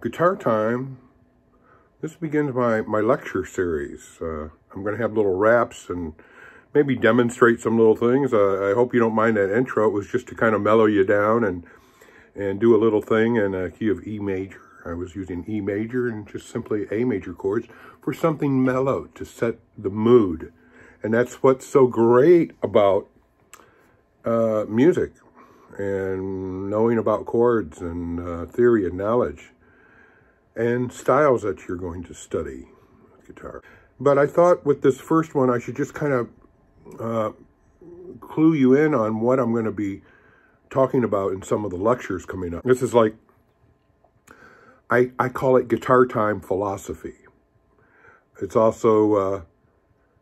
Guitar Time. This begins my, my lecture series. Uh, I'm going to have little raps and maybe demonstrate some little things. Uh, I hope you don't mind that intro. It was just to kind of mellow you down and, and do a little thing in a key of E major. I was using E major and just simply A major chords for something mellow to set the mood. And that's what's so great about uh, music and knowing about chords and uh, theory and knowledge and styles that you're going to study with guitar. But I thought with this first one, I should just kind of uh, clue you in on what I'm going to be talking about in some of the lectures coming up. This is like, I, I call it guitar time philosophy. It's also, uh,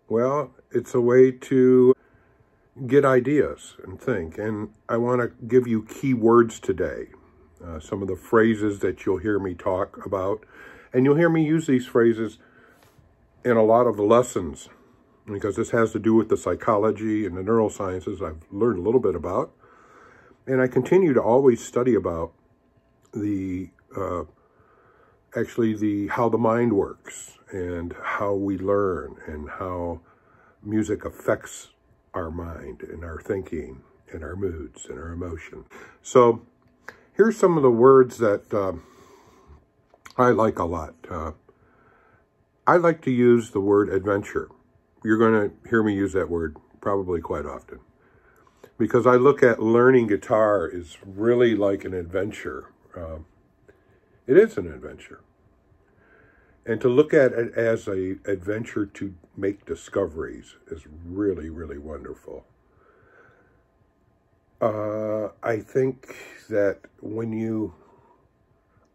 well, it's a way to get ideas and think. And I want to give you key words today, uh, some of the phrases that you'll hear me talk about. And you'll hear me use these phrases in a lot of the lessons because this has to do with the psychology and the neurosciences I've learned a little bit about. And I continue to always study about the, uh, actually the, how the mind works and how we learn and how music affects our mind and our thinking and our moods and our emotion. So here's some of the words that uh, I like a lot. Uh, I like to use the word adventure. You're going to hear me use that word probably quite often. Because I look at learning guitar is really like an adventure. Uh, it is an adventure. And to look at it as a adventure to make discoveries is really, really wonderful. Uh, I think that when you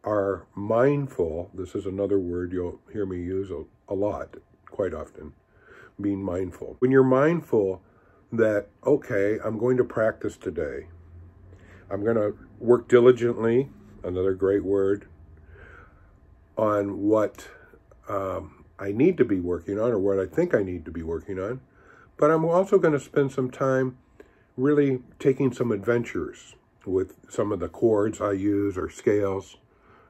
are mindful, this is another word you'll hear me use a, a lot, quite often, being mindful. When you're mindful that, okay, I'm going to practice today. I'm going to work diligently, another great word, on what um, I need to be working on or what I think I need to be working on. But I'm also going to spend some time really taking some adventures with some of the chords I use or scales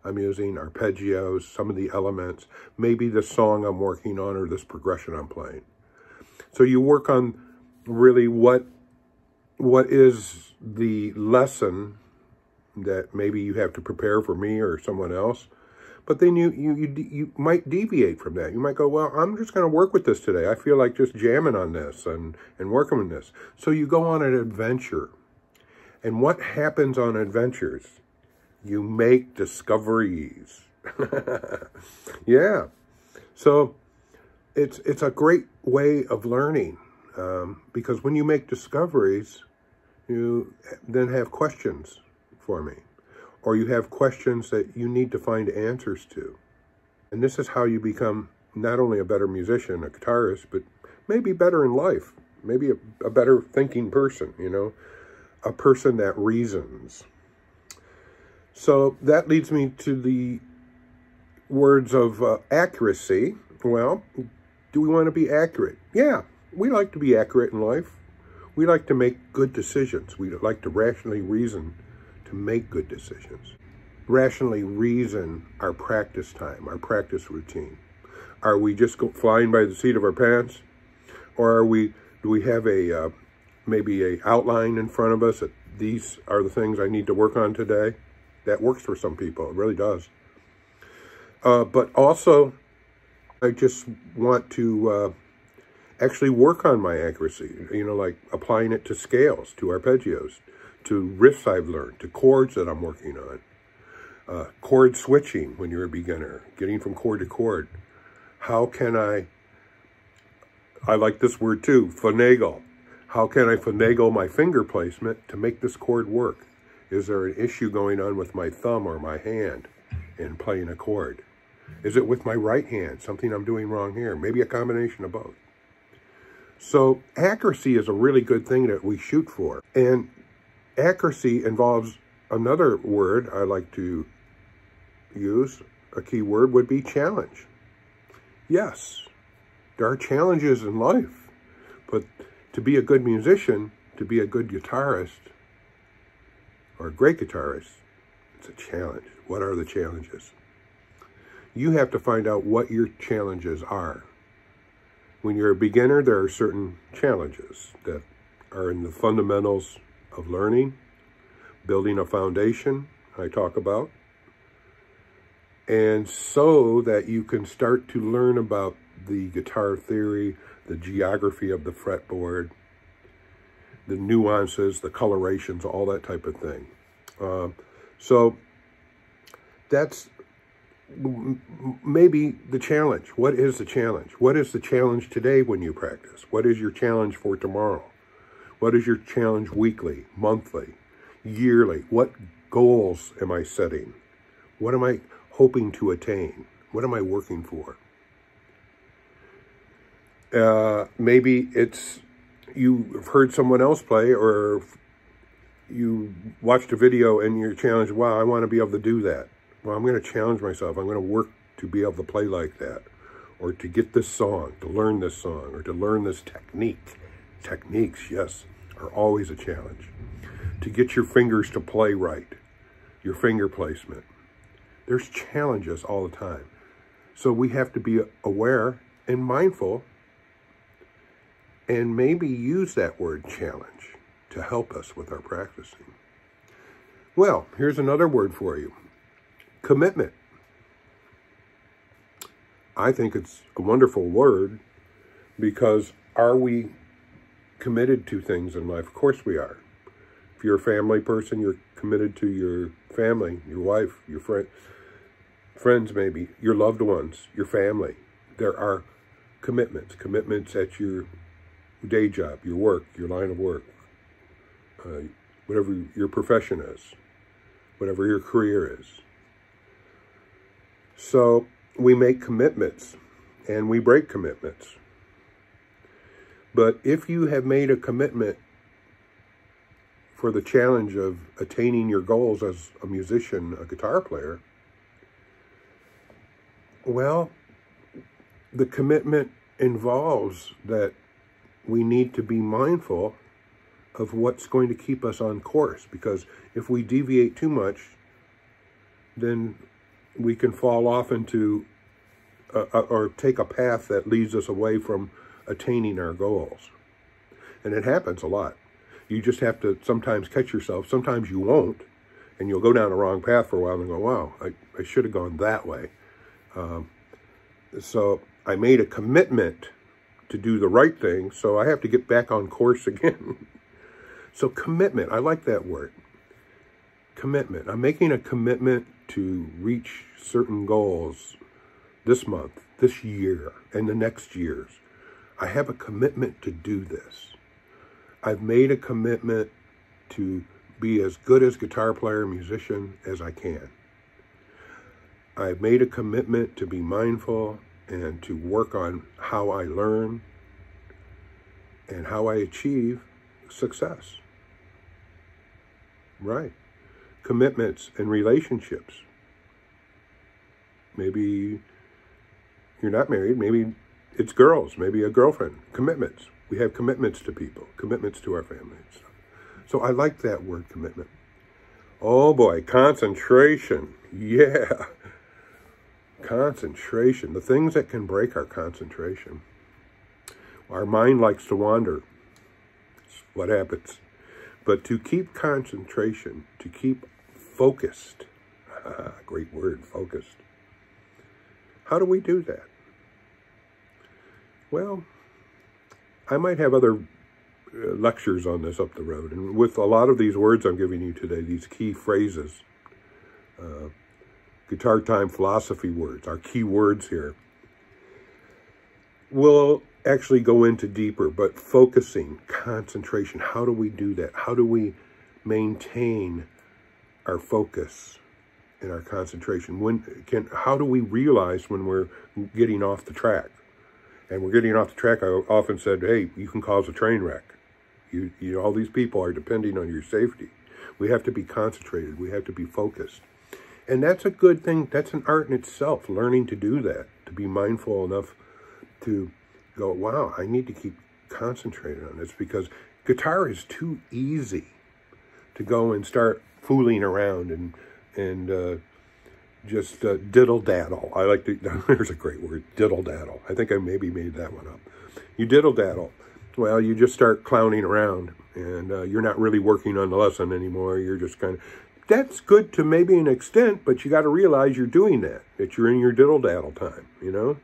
I'm using, arpeggios, some of the elements, maybe the song I'm working on or this progression I'm playing. So you work on really what what is the lesson that maybe you have to prepare for me or someone else but then you, you, you, you might deviate from that. You might go, well, I'm just going to work with this today. I feel like just jamming on this and, and working on this. So you go on an adventure. And what happens on adventures? You make discoveries. yeah. So it's, it's a great way of learning um, because when you make discoveries, you then have questions for me or you have questions that you need to find answers to. And this is how you become not only a better musician, a guitarist, but maybe better in life, maybe a, a better thinking person, you know, a person that reasons. So that leads me to the words of uh, accuracy. Well, do we want to be accurate? Yeah, we like to be accurate in life. We like to make good decisions. We like to rationally reason to make good decisions. Rationally reason our practice time, our practice routine. Are we just flying by the seat of our pants? Or are we, do we have a, uh, maybe a outline in front of us that these are the things I need to work on today? That works for some people, it really does. Uh, but also, I just want to uh, actually work on my accuracy, you know, like applying it to scales, to arpeggios, to riffs I've learned, to chords that I'm working on. Uh, chord switching when you're a beginner, getting from chord to chord. How can I, I like this word too, finagle. How can I finagle my finger placement to make this chord work? Is there an issue going on with my thumb or my hand in playing a chord? Is it with my right hand, something I'm doing wrong here? Maybe a combination of both. So accuracy is a really good thing that we shoot for. And accuracy involves another word I like to use, a key word would be challenge. Yes, there are challenges in life, but to be a good musician, to be a good guitarist, or a great guitarist, it's a challenge. What are the challenges? You have to find out what your challenges are. When you're a beginner, there are certain challenges that are in the fundamentals of learning, building a foundation, I talk about, and so that you can start to learn about the guitar theory, the geography of the fretboard, the nuances, the colorations, all that type of thing. Uh, so that's maybe the challenge. What is the challenge? What is the challenge today when you practice? What is your challenge for tomorrow? What is your challenge weekly, monthly, yearly? What goals am I setting? What am I hoping to attain? What am I working for? Uh, maybe it's you've heard someone else play or you watched a video and you're challenged, wow, I want to be able to do that. Well, I'm going to challenge myself. I'm going to work to be able to play like that or to get this song, to learn this song, or to learn this technique. Techniques, yes are always a challenge. To get your fingers to play right, your finger placement. There's challenges all the time. So we have to be aware and mindful and maybe use that word challenge to help us with our practicing. Well, here's another word for you. Commitment. I think it's a wonderful word because are we committed to things in life. Of course we are. If you're a family person, you're committed to your family, your wife, your friend, friends maybe, your loved ones, your family. There are commitments, commitments at your day job, your work, your line of work, uh, whatever your profession is, whatever your career is. So we make commitments and we break commitments. But if you have made a commitment for the challenge of attaining your goals as a musician, a guitar player, well, the commitment involves that we need to be mindful of what's going to keep us on course. Because if we deviate too much, then we can fall off into a, or take a path that leads us away from attaining our goals. And it happens a lot. You just have to sometimes catch yourself. Sometimes you won't. And you'll go down the wrong path for a while and go, wow, I, I should have gone that way. Um, so I made a commitment to do the right thing, so I have to get back on course again. so commitment, I like that word. Commitment. I'm making a commitment to reach certain goals this month, this year, and the next years. I have a commitment to do this. I've made a commitment to be as good as guitar player, musician as I can. I've made a commitment to be mindful and to work on how I learn and how I achieve success. Right. Commitments and relationships. Maybe you're not married. Maybe it's girls, maybe a girlfriend, commitments. We have commitments to people, commitments to our family and stuff. So I like that word commitment. Oh boy, concentration. Yeah. Concentration. The things that can break our concentration. Our mind likes to wander. It's what happens. But to keep concentration, to keep focused, great word, focused. How do we do that? Well, I might have other uh, lectures on this up the road. And with a lot of these words I'm giving you today, these key phrases, uh, guitar time philosophy words, our key words here, we'll actually go into deeper, but focusing, concentration, how do we do that? How do we maintain our focus and our concentration? When can how do we realize when we're getting off the track? And we're getting off the track. I often said, "Hey, you can cause a train wreck. You, you all these people are depending on your safety. We have to be concentrated. We have to be focused." And that's a good thing. That's an art in itself, learning to do that, to be mindful enough to go, wow, I need to keep concentrated on this because guitar is too easy to go and start fooling around and and uh, just uh, diddle daddle. I like to. There's a great word, diddle daddle. I think I maybe made that one up. You diddle daddle. Well, you just start clowning around, and uh, you're not really working on the lesson anymore. You're just kind of. That's good to maybe an extent, but you got to realize you're doing that. That you're in your diddle daddle time. You know.